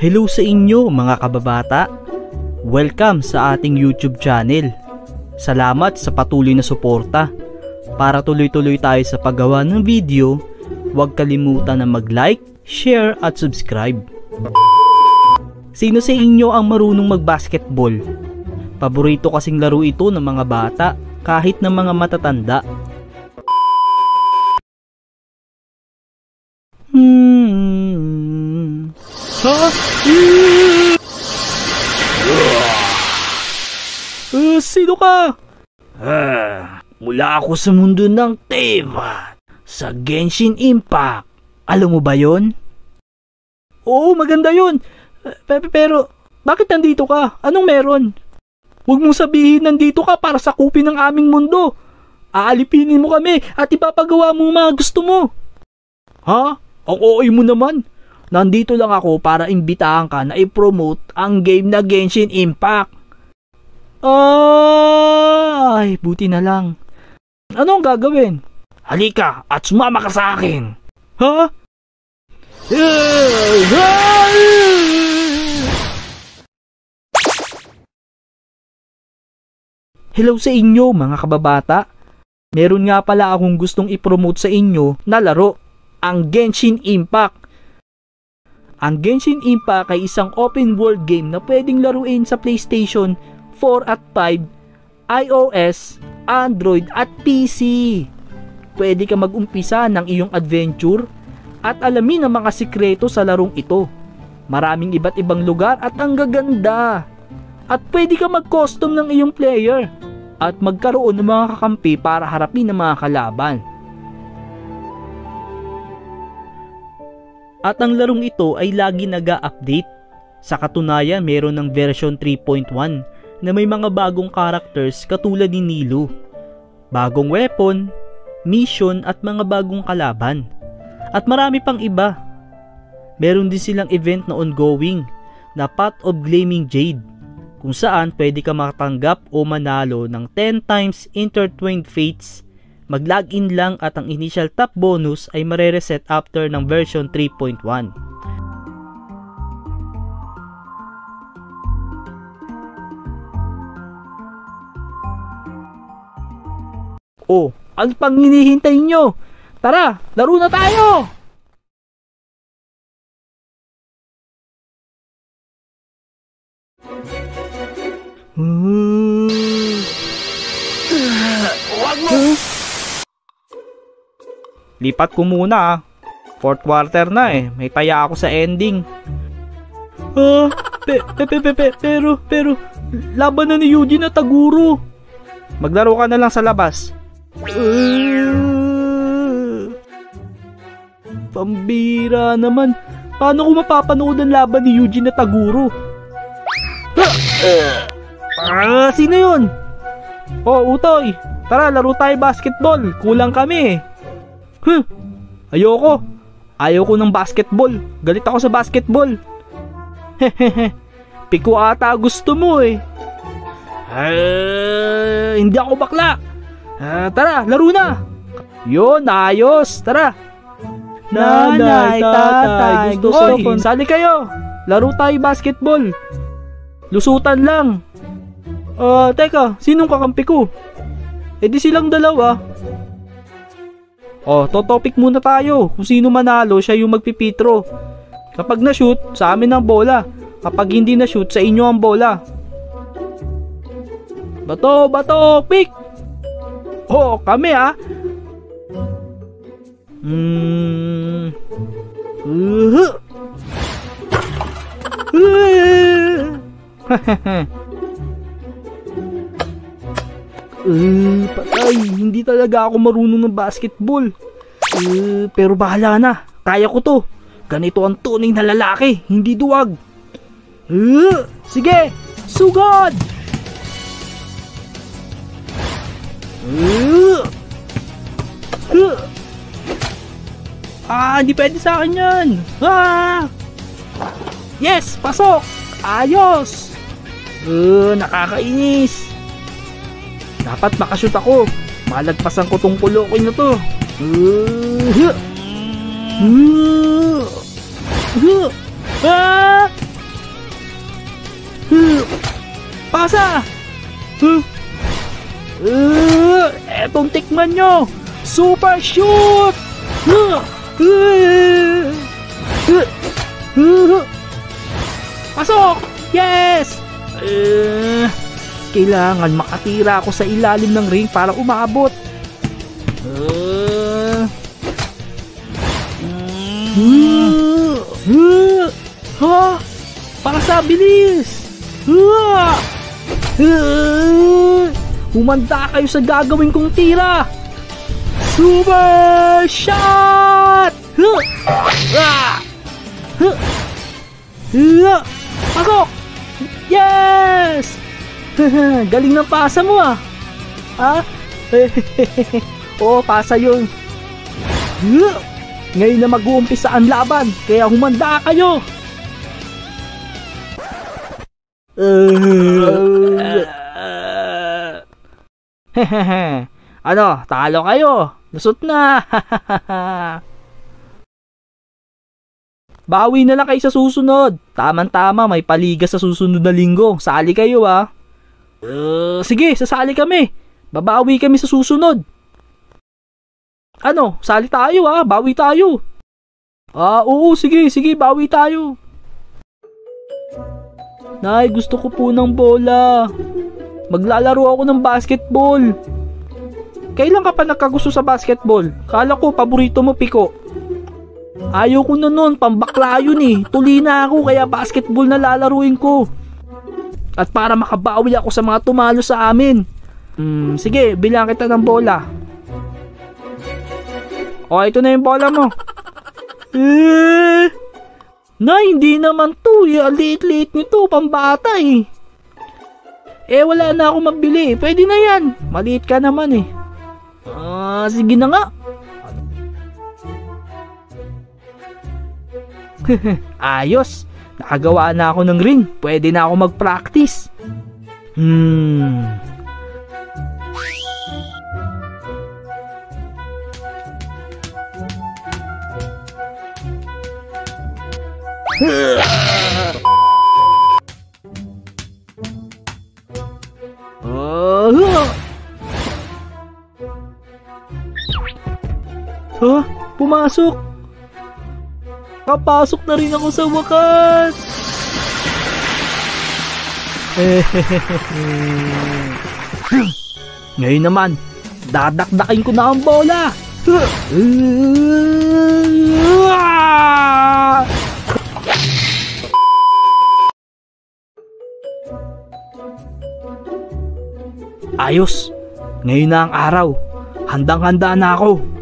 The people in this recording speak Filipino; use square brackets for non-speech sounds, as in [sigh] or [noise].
Hello sa inyo mga kababata. Welcome sa ating YouTube channel. Salamat sa patuloy na suporta. Para tuloy-tuloy tayo sa paggawa ng video, huwag kalimutan na mag-like, share at subscribe. Sino sa inyo ang marunong mag-basketball? Paborito kasing laro ito ng mga bata kahit ng mga matatanda. Hmm. Ha? Uh, sino ka? Ah, mula ako sa mundo ng Teva sa Genshin Impact. Alam mo ba yon? Oo, maganda yun. Eh, pe- Pero, bakit nandito ka? Anong meron? Huwag mong sabihin nandito ka para sakupin ng aming mundo. Aalipinin mo kami at ipapagawa mo ang mga gusto mo. Ha? Ang OA mo naman. Nandito lang ako para imbitahan ka na i-promote ang game na Genshin Impact. Ay, buti na lang. Ano ang gagawin? Halika at sumama ka sa akin. Ha? Hello sa inyo mga kababata. Meron nga pala akong gustong ipromote sa inyo na laro, ang Genshin Impact. Ang Genshin Impact ay isang open world game na pwedeng laruin sa PlayStation 4 at 5, iOS, Android at PC. Pwede ka mag-umpisa ng iyong adventure at alamin ang mga sikreto sa larong ito. Maraming iba't ibang lugar at ang gaganda. At pwede ka mag-custom ng iyong player at magkaroon ng mga kakampi para harapin ang mga kalaban. At ang larong ito ay lagi nag-update. Sa katunayan, meron ng version 3.1 na may mga bagong characters katulad ni Nilo. Bagong weapon, mission at mga bagong kalaban. At marami pang iba. Meron din silang event na ongoing na Path of Gleaming Jade kung saan pwede ka makatanggap o manalo ng 10 times Intertwined Fates. Mag-login lang at ang initial top bonus ay marereset after ng version 3.1. Oh, ano pang hinihintay nyo? Tara, laro na tayo! Huwag Lipat ko muna ah. Fourth quarter na eh. May taya ako sa ending. Ah, pe, pe, pe, pe, pe, pero, pero, laban na ni Yuji na Taguro. Maglaro ka na lang sa labas. Pambira naman. Paano ko mapapanood ang laban ni Yuji na Taguro? Ah, sino yun? Oh, Utoy. Tara, laro tayo basketball. Kulang kami eh. Huh, ayoko. Ayoko ng basketball. Galit ako sa basketball. [laughs] Hehehe. Piko ata gusto mo eh. Ah, hindi ako bakla. Ah, tara, laro na. Yun, ayos. Tara. Nanay, tatay, gusto Oy, ko. Sali kayo. Laro tayo basketball. Lusutan lang. Ah, teka, sinong kakampi ko? Eh di silang dalawa. Oh, topic muna tayo. Kung sino manalo, siya yung magpipitro. Kapag na-shoot, sa amin ang bola. Kapag hindi na-shoot, sa inyo ang bola. Bato, bato, pick! Oh, kami ah. Hmm. Uh. [laughs] [laughs] Uh, patay, hindi talaga ako marunong ng basketball. Uh, pero bahala na, kaya ko to. Ganito ang tunay na lalaki, hindi duwag. Uh, sige, sugod! Uh, uh, ah, hindi pwede sa akin yan. Ah! Yes, pasok! Ayos! Uh, nakakainis. Dapat makashoot ako. Malagpasan ko tong kulokoy na to. Uh, uh, uh, ah! Uh, pasa! Uh, uh, etong tikman nyo! Super shoot! Uh, uh, uh, pasok! Yes! Uh, kailangan makatira ako sa ilalim ng ring para umabot. Uh, uh, uh, ha? Para sa bilis! Uh, uh, humanda kayo sa gagawin kong tira! Super shot! Huh! Ah! Huh! Huh! Pasok! Yes! [laughs] Galing ng pasa mo ah! Ha? [laughs] Oo, pasa yun. Ngayon na mag-uumpisa ang laban, kaya humanda kayo! [laughs] Ano, talo kayo. Lusot na. Bawi na lang kayo sa susunod. Taman-tama, may paliga sa susunod na linggo. Sali kayo ah. Uh, sige, sasali kami. Babawi kami sa susunod. Ano, sali tayo ah. Bawi tayo. Ah, oo, sige, sige, bawi tayo. Nay, gusto ko po ng bola. Maglalaro ako ng basketball. Kailan ka pa nagkagusto sa basketball? Kala ko paborito mo piko. Ayaw ko na nun, pambakla yun eh. Tuli na ako kaya basketball na lalaruin ko. At para makabawi ako sa mga tumalo sa amin. Hmm, sige, bilang kita ng bola. O, ito na yung bola mo. Eh, na, hindi naman to. Eh. Liit-liit nito, pambata eh. Eh, wala na ako mabili. Pwede na yan. Maliit ka naman eh. Ah, sige na nga. [laughs] Ayos. Nakagawa na ako ng ring. Pwede na ako mag-practice. Hmm. Oh. Ha? Pumasok! Kapasok na rin ako sa wakas! [laughs] Ngayon naman, dadakdakin ko na ang bola! Ayos! Ngayon na ang araw. Handang-handa na ako.